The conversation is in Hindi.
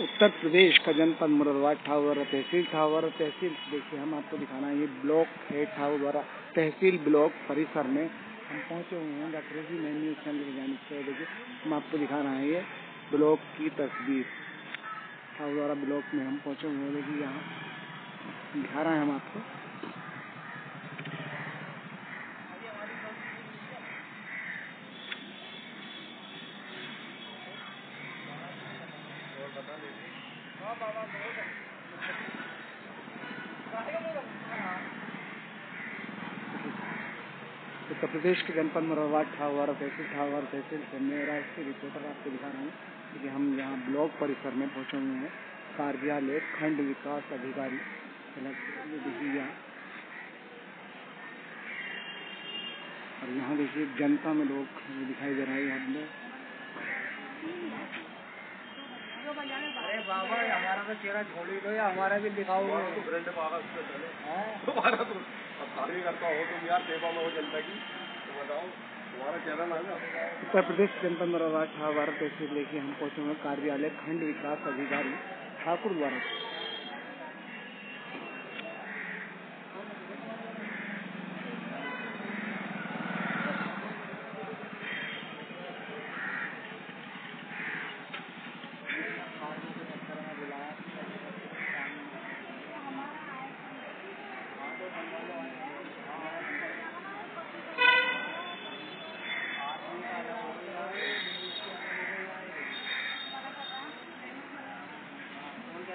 उत्तर प्रदेश का जनपद मुरादाबाद ठावर तहसील ठावर तहसील, देखिए हम आपको दिखाना है, ये ब्लॉक है ठावर तहसील ब्लॉक परिसर में हम पहुँचे हुए हैं, डॉक्टर जी, मैं न्यूज़ चैनल की जानी से देखिए, हम आपको दिखाना है हैं ये ब्लॉक की तस्वीर। ठावर ब्लॉक में हम पहुँचे हुए हैं, देखिए यहाँ दिखा रहे हैं हम आपको। उत्तर प्रदेश के जनपद मुरादाबाद ठावर तहसील ठावर तहसील से मेरा इसके रिपोर्टर आपको दिखा रहा हूँ कि हम यहाँ ब्लॉक परिसर में पहुँचे हुए हैं। कार्यालय खंड विकास अधिकारी और यहाँ देखिए जनता में लोग दिखाई दे रहा है यहाँ बाबा हमारा तो चेहरा छोड़ी ही दो या हमारा भी दिखाओ। तो ब्रांड पागल से चले तुम्हारा तो अब करता हो तुम यार सेवा में हो जनता की। तो बताओ तुम्हारा चेहरा ना ना उत्तर प्रदेश जनपद तहसील हम पहुँचे हुए कार्यालय खंड विकास अधिकारी ठाकुर द्वारा।